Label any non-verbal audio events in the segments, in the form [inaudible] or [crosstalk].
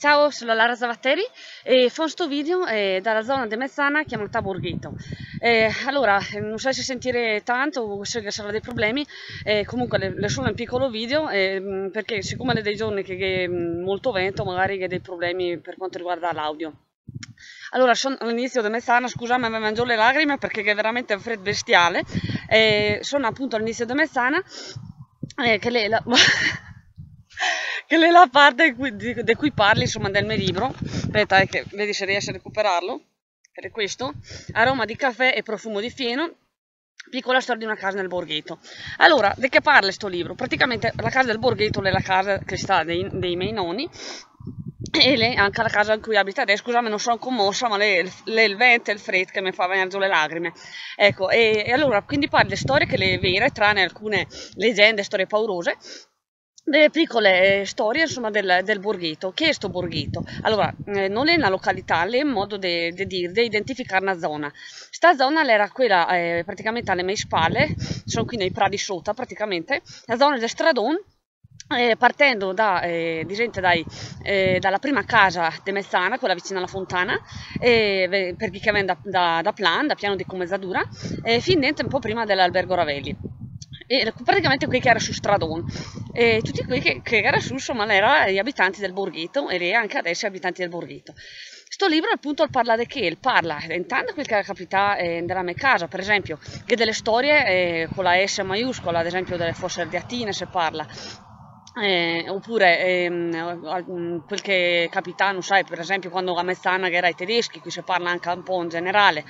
Ciao, sono Lara Zavatteri e faccio questo video eh, dalla zona di Mezzana chiamata Borghetto. Eh, allora, non so se sentire tanto o se saranno dei problemi, eh, comunque le, le sono un piccolo video eh, perché siccome è dei giorni che è molto vento magari ho dei problemi per quanto riguarda l'audio. Allora, sono all'inizio di Mezzana, scusami, mi mangio le lacrime perché è veramente un freddo bestiale. Eh, sono appunto all'inizio di Mezzana eh, che le... La... [laughs] che è la parte di, cui parli insomma del mio libro. Aspetta è che vedi se riesci a recuperarlo. Ed è questo. Aroma di caffè e profumo di fieno. Piccola storia di una casa nel borghetto. Allora di che parla questo libro? Praticamente la casa del borghetto è la casa che sta dei, dei miei nonni. E lei anche la casa in cui abita adesso, scusami non sono commossa ma lei, lei il vento e il freddo che mi fa venire giù le lacrime ecco e, e allora quindi parla di storie che le vere tranne alcune leggende, storie paurose delle piccole storie insomma, del, del borghetto. Che è sto borghetto? Allora, eh, non è una località, è un modo di identificare una zona. Sta zona era quella eh, praticamente alle mie spalle, sono qui nei prati sotto praticamente, la zona del stradone eh, partendo da, eh, dai, eh, dalla prima casa di Mezzana, quella vicino alla fontana, eh, per chi che viene da, da, da, Plan, da piano di Comezadura, eh, fin dentro un po' prima dell'albergo Ravelli e praticamente qui che era su Stradone e tutti qui che, che era su insomma erano gli abitanti del borghetto e anche adesso gli abitanti del borghetto questo libro appunto parla di che? Parla intanto quel che capita eh, nella mia casa, per esempio, che delle storie eh, con la S maiuscola, ad esempio delle fosse ardeatine se parla, eh, oppure ehm, quel che capitano, sai, per esempio quando a Mezzana era ai tedeschi, qui si parla anche un po' in generale.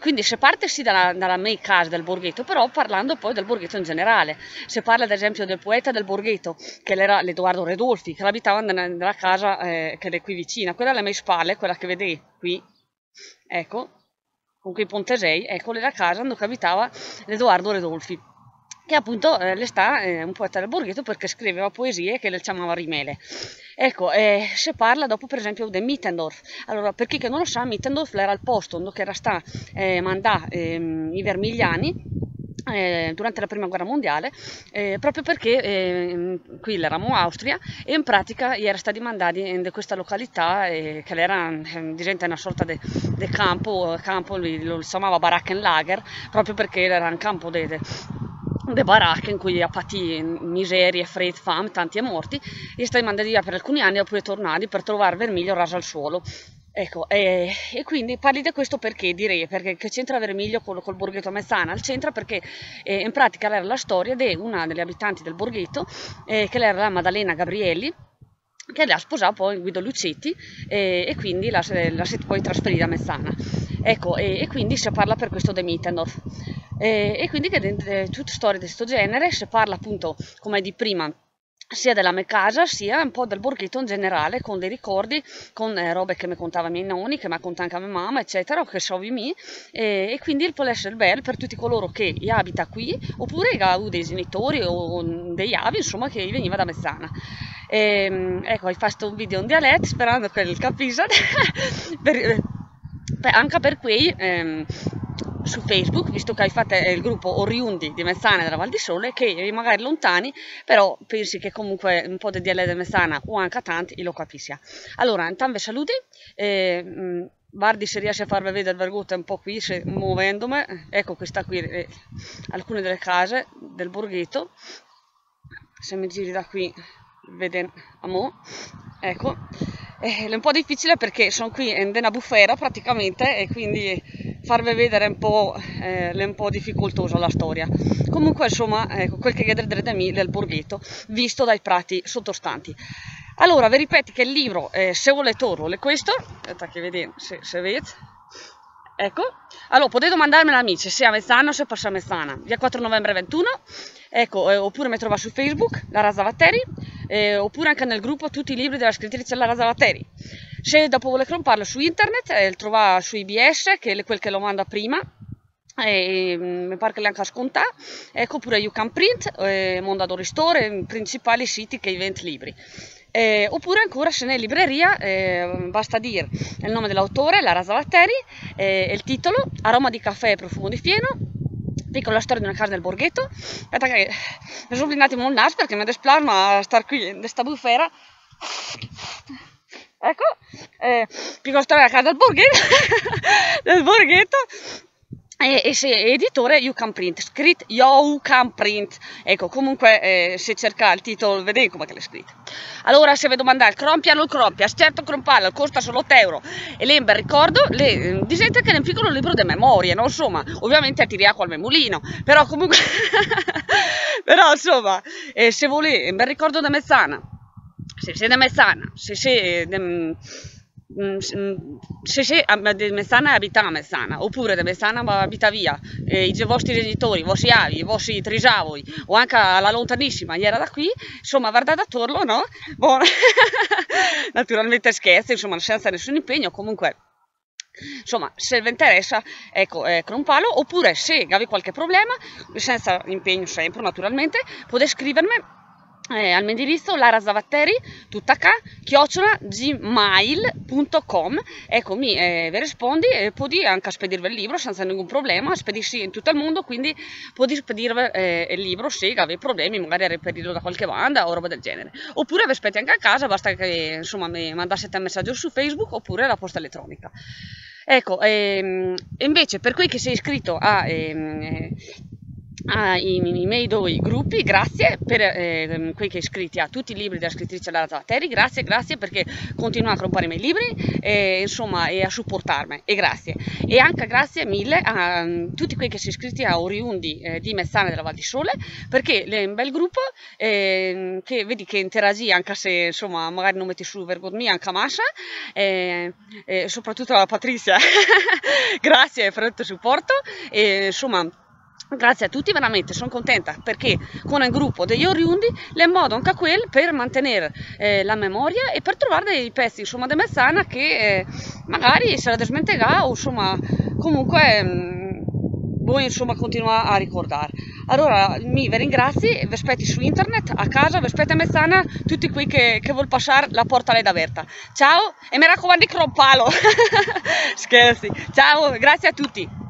Quindi si parte sì dalla, dalla main casa del borghetto, però parlando poi del borghetto in generale. Si parla ad esempio del poeta del borghetto, che era l'Edoardo Redolfi, che abitava nella, nella casa eh, che è qui vicina, quella alle mie spalle, quella che vedi qui, ecco, con quei pontesei, ecco, la casa dove abitava l'Edoardo Redolfi che appunto eh, le sta eh, un poeta del borghetto perché scriveva poesie che le chiamava rimele. Ecco, eh, si parla dopo per esempio di Mittendorf. Allora, per chi che non lo sa, Mittendorf era il posto dove era sta eh, mandà ehm, i vermigliani eh, durante la prima guerra mondiale eh, proprio perché eh, qui eravamo Austria e in pratica gli era stati mandati in questa località eh, che era eh, una sorta di campo, campo lui lo chiamava Barackenlager proprio perché era un campo di le baracche in cui ha pati miserie, freddo, fame, tanti e morti, e è stati mandati via per alcuni anni e poi tornati per trovare Vermiglio raso al suolo. Ecco, e, e, quindi parli di questo perché direi, perché che c'entra Vermiglio col, col borghetto Mezzana? C'entra perché eh, in pratica era la storia di una delle abitanti del borghetto, eh, che era la Maddalena Gabrielli, che la sposò poi Guido Lucetti e, e quindi la si è poi trasferita a Mezzana. Ecco, e, e, quindi si parla per questo di Mittendorf. E, e quindi che dentro tutte storie di questo genere si parla appunto, come di prima, sia della mia casa sia un po' del borghetto in generale con dei ricordi con eh, robe che mi contava miei nonni che mi contava anche mia mamma eccetera o che so di me e, e, quindi può essere bello per tutti coloro che abita qui oppure che ha dei genitori o degli avi insomma che veniva da Mezzana e, ehm, ecco ho fatto un video in dialetto sperando che [laughs] per, per, anche per quei ehm, su Facebook, visto che hai fatto il gruppo Oriundi di Mezzana della Val di Sole, che magari lontani, però pensi che comunque un po' di DL di Mezzana o anche tanti lo capisca. Allora, intanto saluti, eh, guardi se riesce a farvi vedere il vergotto un po' qui, se, muovendomi, ecco questa qui, eh, alcune delle case del borghetto, se mi giri da qui, vede a mo', ecco, eh, è un po' difficile perché sono qui in una bufera praticamente e quindi farvi vedere un po', eh, un po' difficoltosa la storia. Comunque insomma, ecco, quel che vedrete me del borghetto, visto dai prati sottostanti. Allora, vi ripeto che il libro, eh, se volete oro, è questo, aspetta che vedete, se, se vedete, ecco, allora potete mandarmela amici, sia a Mezzana passa a Mezzana, via 4 novembre 21, ecco, eh, oppure mi trova su Facebook, la Rasa Vatteri, eh, oppure anche nel gruppo tutti i libri della scrittrice La Rasa Vatteri. Se dopo vuole comprarlo su internet, eh, trova su IBS, che è quel che lo manda prima, e, mm, mi pare che le anche scontare, ecco oppure You Can Print, eh, Mondadori Store, i principali siti che invent libri. Eh, oppure ancora se in libreria eh, basta dire il nome dell'autore, la Rasa Vatteri, eh, il titolo, aroma di caffè e profumo di fieno, piccola storia di una casa del borghetto. Aspetta che mi sono un attimo il naso perché mi desplasma a star qui in questa bufera. Ecco. eh, piccola storia a casa del borghetto, [laughs] del borghetto e, e se editore You Can Print, scritto You Can Print, ecco comunque eh, se cerca il titolo vedete come l'è scritto. Allora se vedo mandare il crompia non crompia, certo crompare costa solo 8 euro e lì ben ricordo, le, dite che è un piccolo libro di memorie, no? insomma ovviamente attiri acqua al mulino, però comunque, [laughs] però insomma eh, se volete un ricordo da Mezzana, se da Mezzana, se sei... Mm, mm, se, di Messana abita a Messana, oppure da Messana abita via, eh, i vostri genitori, i vostri avi, i vostri trisavoi, o anche alla lontanissima, era da qui, insomma, guardate attorno, no? Buon. [laughs] Naturalmente scherzo, insomma, senza nessun impegno, comunque insomma se vi interessa ecco eh, Crompalo oppure se avete qualche problema senza impegno sempre naturalmente potete scrivermi eh, al mio indirizzo Lara Zavatteri, tutta K, chiocciola gmail.com ecco mi eh, rispondi e poi anche spedirvi il libro senza nessun problema spedissi in tutto il mondo quindi potete spedirvi eh, il libro se avete problemi magari a reperirlo da qualche banda o roba del genere. Oppure vi aspetti anche a casa basta che insomma mi mandassete un messaggio su Facebook oppure la posta elettronica. Ecco ehm, invece per cui che sei iscritto a ehm, ai, miei due gruppi, grazie per eh, quei che iscritti a tutti i libri della scrittrice Lara Zavateri, grazie, grazie perché continua a comprare i miei libri e, insomma, e a supportarmi, e grazie. E anche grazie mille a um, tutti quelli che sono iscritti a Oriundi eh, di Mezzana della Val di Sole, perché è un bel gruppo eh, che vedi che interagì anche se insomma magari non metti su vergogna anche a Masha, e soprattutto a Patrizia, [laughs] grazie per il tuo supporto e insomma Grazie a tutti, veramente sono contenta perché con il gruppo degli oriundi le modo anche quello per mantenere eh, la memoria e per trovare dei pezzi insomma di mezzana che eh, magari se la desmentega o insomma comunque mm, voi insomma continuate a ricordare. Allora mi vi ringrazio, vi aspetti su internet, a casa, vi aspetto a mezzana tutti qui che, che vuol passare la porta lei aperta. Ciao e mi raccomando di crompalo. [laughs] Scherzi. Ciao, grazie a tutti.